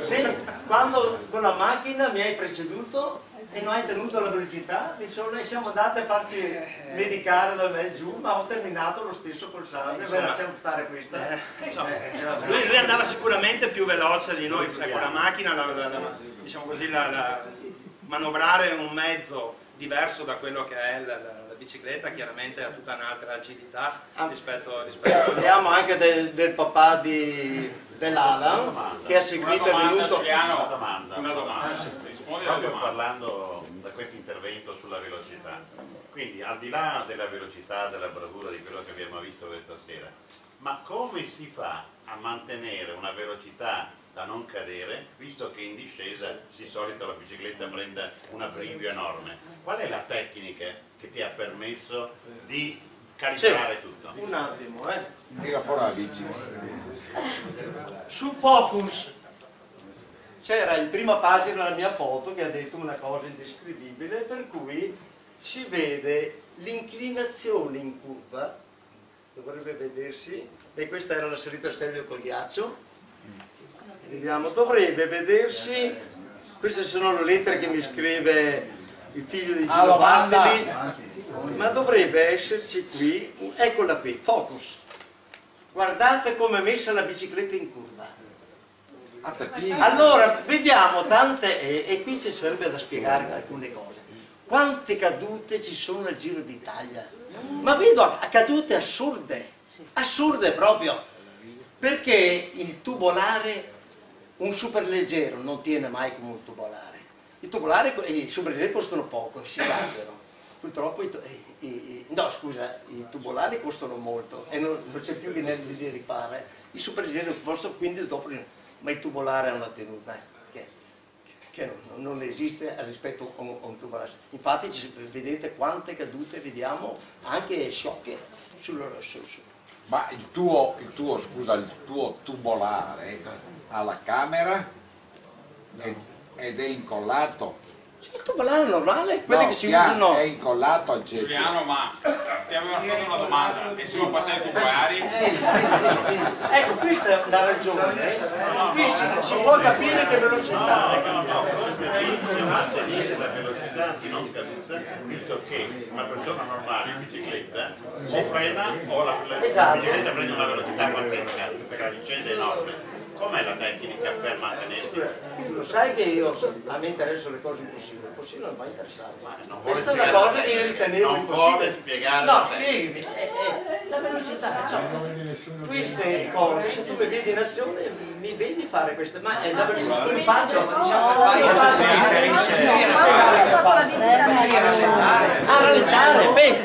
Sì, quando con la macchina mi hai preceduto e non hai tenuto la velocità, di solo noi siamo andati a farci medicare da me giù, ma ho terminato lo stesso col sangue, insomma, lasciamo stare questa. Eh, insomma, lui, lui, andava sicuramente più veloce di noi, cioè con la macchina, la, la, la, diciamo così, manovrare un mezzo diverso da quello che è la bicicletta chiaramente ha tutta un'altra agilità Ah. rispetto, rispetto a Parliamo anche del, del papà di, dell'Alan che ha seguito, è venuto... Giuliano, Una domanda, una domanda. domanda. Rispondi alla Proprio domanda. parlando da questo intervento sulla velocità, quindi al di là della velocità, della bravura di quello che abbiamo visto questa sera, ma come si fa a mantenere una velocità da non cadere, visto che in discesa di solito la bicicletta prende un abbrivio enorme? Qual è la tecnica che ti ha permesso di calibrare tutto? Un attimo, eh. Tira fuori. Su Focus c'era in prima pagina la mia foto che ha detto una cosa indescrivibile per cui si vede l'inclinazione in curva dovrebbe vedersi e questa era la salita Stelvio con ghiaccio vediamo dovrebbe vedersi queste sono le lettere che mi scrive il figlio di Ah, Gino banda. Bartoli ma dovrebbe esserci qui eccola qui Focus guardate come è messa la bicicletta in curva allora, vediamo tante, e, e qui ci sarebbe da spiegare alcune cose. Quante cadute ci sono nel Giro d'Italia? Ma vedo cadute assurde, assurde proprio, perché il tubolare, un superleggero non tiene mai come un tubolare. I tubolari e i superleggeri costano poco, si cambiano. Purtroppo, i, i- i- no scusa, i tubolari costano molto e non, non c'è più chi ne li ripara. I superleggeri possono quindi dopo ma il tubolare ha una tenuta eh, che, che non, non esiste rispetto a un, a un tubolare. Infatti ci- vedete quante cadute vediamo, anche sciocche sul, su. Ma il tuo, il tuo, scusa, il tuo tubolare ha la camera ed, ed è incollato. Il tubolare normale, quelli No, che si usano. È incollato al getto. Giuliano, ma ti avevano fatto una domanda e siamo passati ai tubolari? Ecco, questa è la ragione. Qui si, si può capire che velocità è Si mantenere la velocità di non caduta, visto che una persona normale in bicicletta o frena o la, la Esatto. bicicletta prende una velocità pazzesca, perché la discesa è enorme. Com'è la tecnica per mantenersi? Lo sai che io a me interessano le cose impossibili, impossibile non mi interessare. non vuole Questa è una cosa che io ritenevo Non impossibile. spiegare No, spiegami. Eh, eh, la velocità, cioè, queste cose, se tu mi vedi in azione, mi vedi fare queste, ma è la velocità che faccio. Ah, rallentare, beh,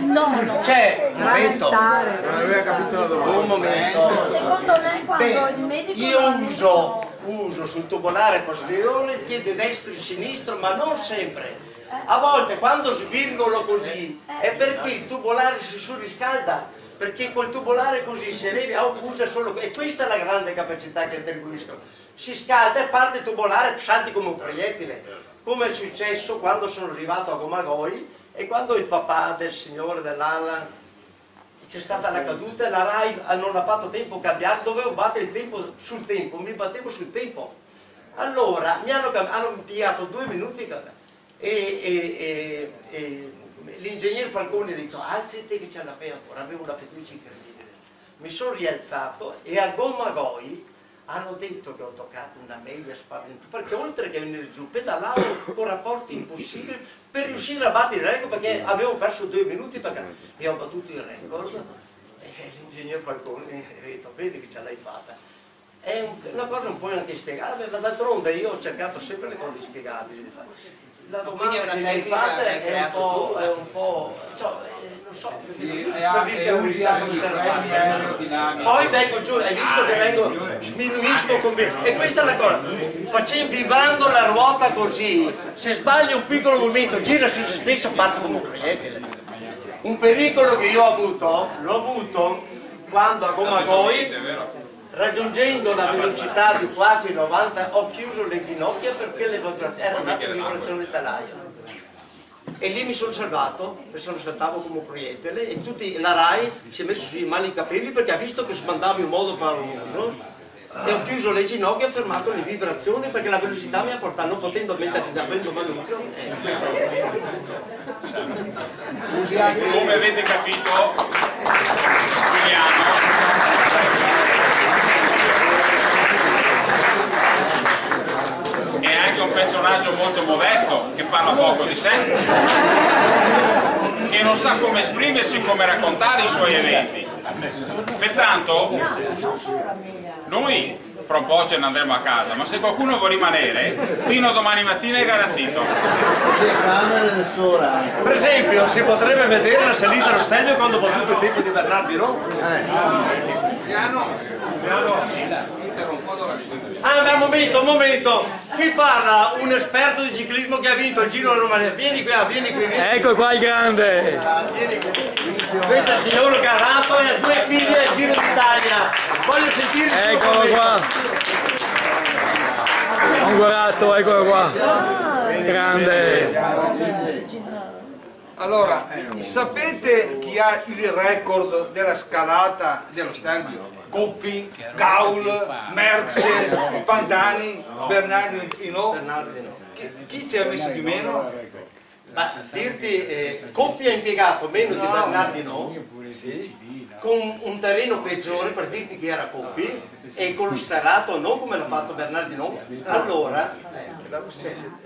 cioè, un momento, Non aveva capito la domanda. un momento. Secondo me quando il medico io uso, uso sul tubolare posteriore il piede destro e sinistro, ma non sempre. A volte quando svirgolo così è perché il tubolare si surriscalda, perché col tubolare così se levi usa solo e questa è la grande capacità che attribuisco. Si scalda e parte il tubolare salti come un proiettile, come è successo quando sono arrivato a Gomagoi e quando il papà del signore dell'Alla c'è stata la caduta la RAI non ha fatto tempo a cambiare, dovevo battere il tempo sul tempo, mi battevo sul tempo. Allora mi hanno, hanno impiegato due minuti e, e- e- e l'ingegnere Falcone ha detto alzati che ce la fai ancora, avevo una fiducia incredibile. Mi sono rialzato e a Gomagoi hanno detto che ho toccato una media spaventosa, perché oltre che venire giù pedalavo con rapporti impossibili per riuscire a battere il record perché avevo perso due minuti perché e ho battuto il record e l'ingegnere Falcone ha detto vedi che ce l'hai fatta. È un- una cosa un po' anche spiegabile, ma d'altronde io ho cercato sempre le cose spiegabili. La domanda che mi hai hai è un po', è eh. un po', cioè, so, e è freni aerodinamici. Poi vengo giù, hai visto che vengo, sminuisco con me. E questa è la cosa, facendo vibrando la ruota così, se sbagli un piccolo movimento, gira su se stesso, parte come un proiettile. Un pericolo che io ho avuto, l'ho avuto quando a Gomagoi, raggiungendo la velocità di quasi 90, ho chiuso le ginocchia perché le vibrazioni, era nata vibrazione telaio. E lì mi sono salvato, mi sono saltato come un proiettile e tutti, la RAI si è messo sui mani i capelli perché ha visto che smandavo in modo pauroso e ho chiuso le ginocchia e ho fermato le vibrazioni perché la velocità mi ha portato, non potendo mettere avendo manubrio. eh, Come avete capito, Giuliano personaggio molto modesto che parla poco di sé, che non sa come esprimersi, come raccontare i suoi eventi. Pertanto, noi fra un po' ce ne andremo a casa, ma se qualcuno vuole rimanere, fino a domani mattina è garantito. Per esempio, si potrebbe vedere la salita allo stelvio quando ho battuto il tempo di Bernardi, no? Ah, ma un momento, un momento. Qui parla un esperto di ciclismo che ha vinto il Giro della Romania. Vieni qui, ah, vieni qui. Vieni. Ecco qua il grande. Questo è il signor Garato e ha due figli al Giro d'Italia. Voglio sentire Eccolo qua. Un guarato, eccolo qua. Grande. Allora, sapete chi ha il record della scalata dello Stelvio? Coppi, Gaul, Merckx, Pantani, Bernardi Pino. Chi, ci ha messo di meno? Ma dirti, eh, Coppi ha impiegato meno di Bernardi no? Con un terreno peggiore per dirti che era Coppi e con lo serrato non come l'ha fatto Bernardi no? Allora,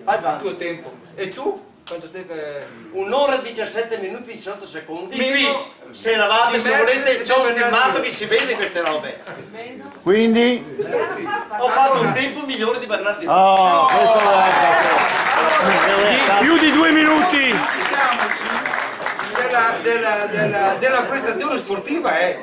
vai vai. tuo tempo. E tu? Quanto tempo? è? Un'ora 17 minuti 18 secondi. Meno Qui, se eravate, se volete, e c'è un filmato che si vede queste robe. Quindi? Ho fatto un tempo migliore di Bernardi no. Oh, questo Di- più di due minuti. Della, della, della, della prestazione sportiva è,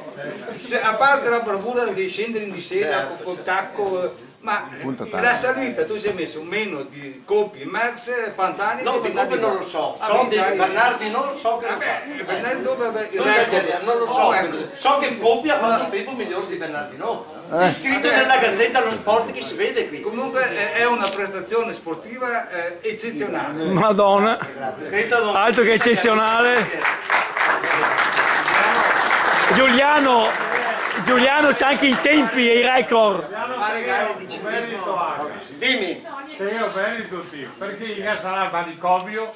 cioè, a parte la bravura di scendere in discesa con col tacco, eh, ma la salita tu ci hai messo meno di Coppi, Max, Pantani No, e di Coppi non lo so. Ah, So di. Bernardi no, so che lo Vabbè, Bernardi dove aveva il Non, non lo so, Oh, ecco. so che Coppi ha fatto un tempo migliore di Bernardi no. C'è scritto nella gazzetta lo sport che si vede qui. Comunque è- una prestazione sportiva eh, eccezionale. Madonna. Altro che eccezionale. Giuliano, Giuliano c'ha anche i tempi e i record. Fare gare di ciclismo. Dimmi. Io bene tutti, perché io sarà Manicomio,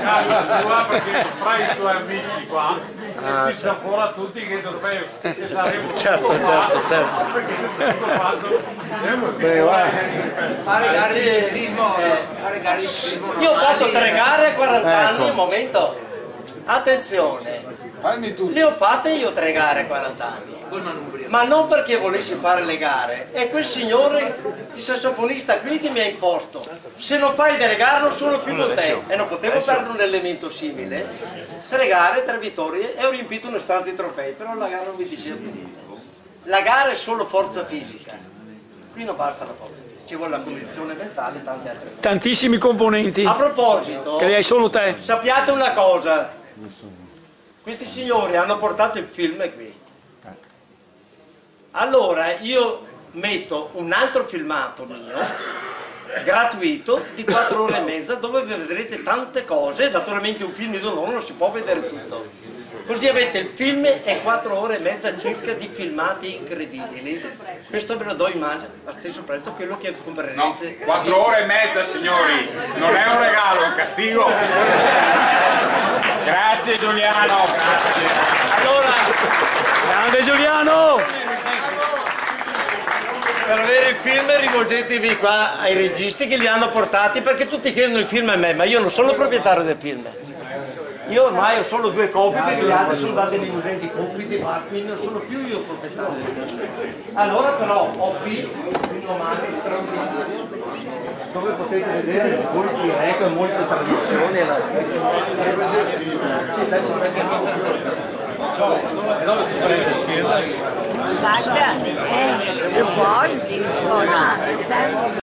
casa tua, perché fra i tuoi amici qua, Ah, e si sa fuori a tutti che dovrei, che saremo Certo, tutti qua, certo, certo. perché questo fatto Fare gare di ciclismo. Fare gare di ciclismo. Io ho fatto tre gare a 40 anni, Ecco. un momento. Attenzione. Le ho fatte io tre gare a 40 anni. Ma non perché volessi fare le gare, è quel signore, il sassofonista qui che mi ha imposto. Se non fai delle gare non sono più con te. E non potevo perdere un elemento simile. Tre gare, tre vittorie e ho riempito una stanza di trofei, però la gara non mi diceva più niente. La gara è solo forza fisica. Qui non basta la forza fisica, ci vuole la condizione mentale e tante altre cose. Tantissimi componenti. A proposito, Che li hai solo te. sappiate una cosa, questi signori hanno portato il film qui. Allora io metto un altro filmato mio, gratuito, di 4 ore e mezza, dove vedrete tante cose, naturalmente un film di onore non si può vedere tutto. Così avete il film e 4 ore e mezza circa di filmati incredibili. Questo ve lo do in mano a stesso prezzo, quello che comprerete. Quattro ore e mezza, signori, non è un regalo, è un castigo. Grazie Giuliano, grazie. Allora, Grande Giuliano! Per avere il film rivolgetevi qua ai registi che li hanno portati perché tutti chiedono il film a me, ma io non sono proprietario del film. Io ormai ho solo due perché gli altri sono dati nei musei di copie di bar, quindi non sono più io proprietario. Allora però ho qui un romano straordinario dove potete vedere molti record, molte trasmissioni. e la- Sì, adesso perché non E dove si prende il film? Guarda, lo vuoi il disco là?